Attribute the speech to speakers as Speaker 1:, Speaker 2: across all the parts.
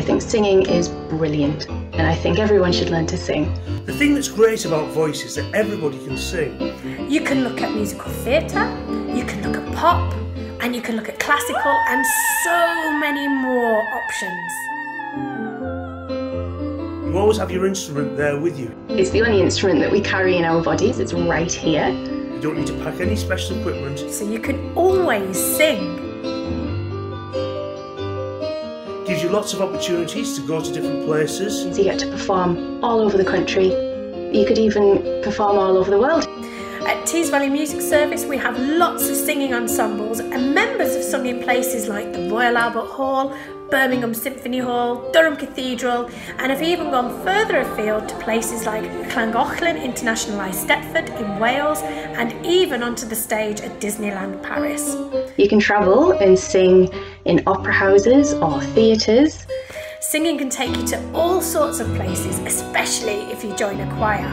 Speaker 1: I think singing is brilliant, and I think everyone should learn to sing.
Speaker 2: The thing that's great about voice is that everybody can sing.
Speaker 3: You can look at musical theatre, you can look at pop, and you can look at classical and so many more options.
Speaker 2: You always have your instrument there with you.
Speaker 1: It's the only instrument that we carry in our bodies, it's right here.
Speaker 2: You don't need to pack any special equipment.
Speaker 3: So you can always sing.
Speaker 2: Gives you lots of opportunities to go to different places.
Speaker 1: So you get to perform all over the country. You could even perform all over the world.
Speaker 3: At Tees Valley Music Service, we have lots of singing ensembles, and members have sung in places like the Royal Albert Hall, Birmingham Symphony Hall, Durham Cathedral, and have even gone further afield to places like Llangollen International Eisteddfod in Wales, and even onto the stage at Disneyland Paris.
Speaker 1: You can travel and sing in opera houses or theatres.
Speaker 3: Singing can take you to all sorts of places, especially if you join a choir.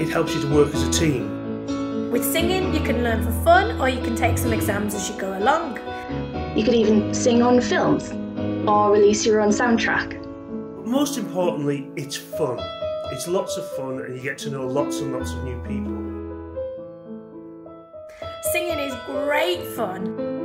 Speaker 2: It helps you to work as a team.
Speaker 3: With singing, you can learn for fun or you can take some exams as you go along.
Speaker 1: You could even sing on films or release your own soundtrack.
Speaker 2: Most importantly, it's fun. It's lots of fun and you get to know lots and lots of new people.
Speaker 3: Singing is great fun